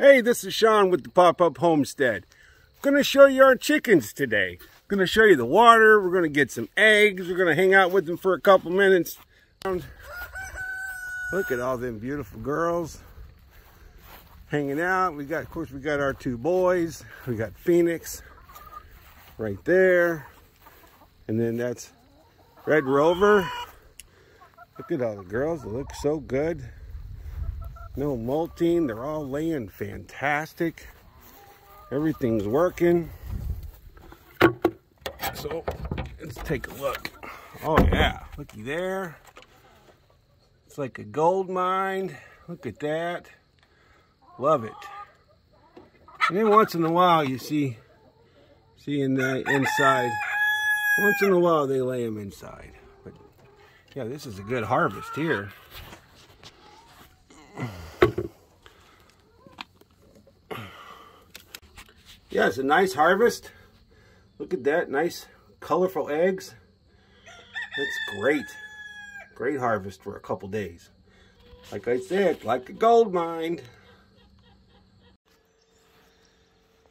Hey, this is Sean with the Pop-Up Homestead. I'm going to show you our chickens today. I'm going to show you the water. We're going to get some eggs. We're going to hang out with them for a couple minutes. Look at all them beautiful girls hanging out. We got, of course, we got our two boys. We got Phoenix right there. And then that's Red Rover. Look at all the girls. They look so good. No molting. They're all laying fantastic. Everything's working. So let's take a look. Oh yeah, looky there. It's like a gold mine. Look at that. Love it. And then once in a while you see, see in the inside. Once in a while they lay them inside. But yeah, this is a good harvest here. Yeah, it's a nice harvest. Look at that, nice colorful eggs. That's great. Great harvest for a couple days. Like I said, like a gold mine.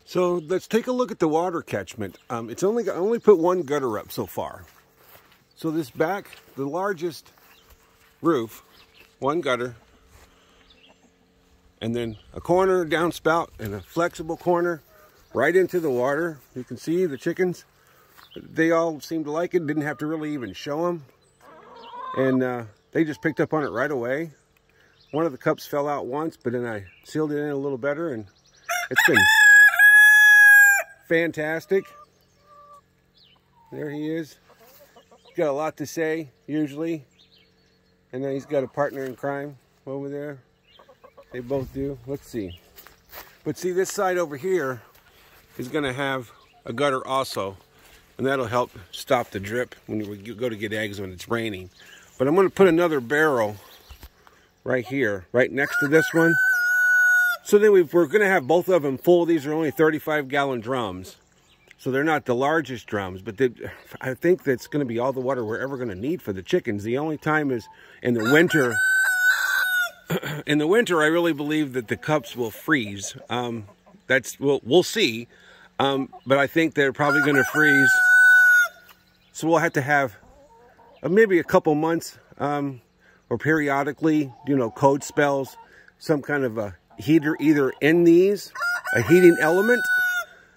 So let's take a look at the water catchment. Um, it's only I only put one gutter up so far. So this back, the largest roof, one gutter, and then a corner downspout and a flexible corner right into the water. You can see the chickens. They all seem to like it. Didn't have to really even show them. And uh, they just picked up on it right away. One of the cups fell out once, but then I sealed it in a little better and it's been fantastic. There he is. He's got a lot to say, usually. And then he's got a partner in crime over there. They both do. Let's see. But see, this side over here is going to have a gutter also. And that'll help stop the drip when we go to get eggs when it's raining. But I'm going to put another barrel right here, right next to this one. So then we are going to have both of them full. These are only 35 gallon drums. So they're not the largest drums, but they, I think that's going to be all the water we're ever going to need for the chickens. The only time is in the winter. In the winter, I really believe that the cups will freeze. Um, that's we'll we'll see. Um, but I think they're probably going to freeze. So we'll have to have uh, maybe a couple months um, or periodically, you know, code spells, some kind of a heater either in these, a heating element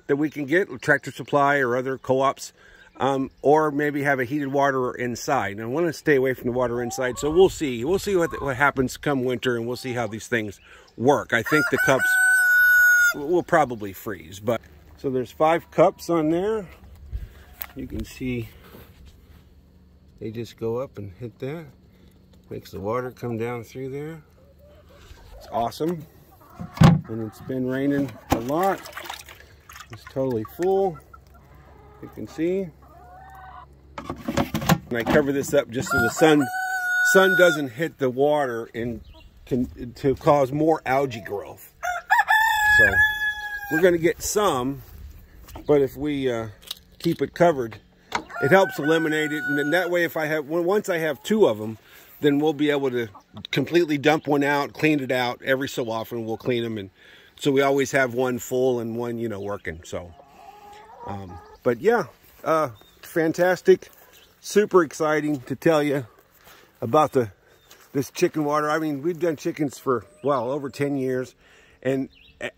that we can get, Tractor Supply or other co-ops, um, or maybe have a heated water inside. And I want to stay away from the water inside, so we'll see. We'll see what, what happens come winter, and we'll see how these things work. I think the cups will probably freeze, but so there's five cups on there. You can see they just go up and hit that. Makes the water come down through there. It's awesome. And it's been raining a lot. It's totally full. You can see. And I cover this up just so the sun sun doesn't hit the water and can to cause more algae growth. So we're going to get some but if we uh, keep it covered, it helps eliminate it. And then that way, if I have, once I have two of them, then we'll be able to completely dump one out, clean it out every so often. We'll clean them. And so we always have one full and one, you know, working. So, um, but yeah, uh, fantastic. Super exciting to tell you about the this chicken water. I mean, we've done chickens for, well, over 10 years. And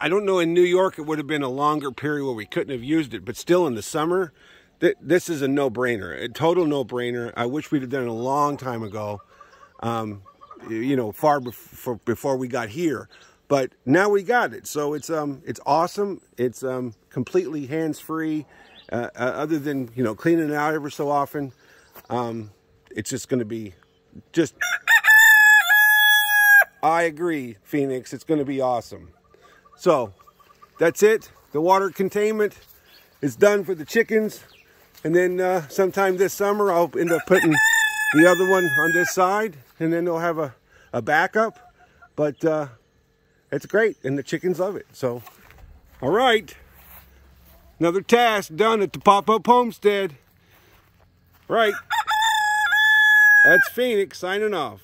I don't know, in New York, it would have been a longer period where we couldn't have used it, but still in the summer, th this is a no-brainer, a total no-brainer. I wish we'd have done it a long time ago, um, you know, far before, before we got here. But now we got it, so it's um it's awesome. It's um completely hands-free, uh, uh, other than you know cleaning it out every so often. Um, it's just going to be just. I agree, Phoenix. It's going to be awesome. So that's it. The water containment is done for the chickens. And then uh, sometime this summer, I'll end up putting the other one on this side. And then they'll have a, a backup. But uh, it's great. And the chickens love it. So, all right. Another task done at the Pop-Up Homestead. Right. That's Phoenix signing off.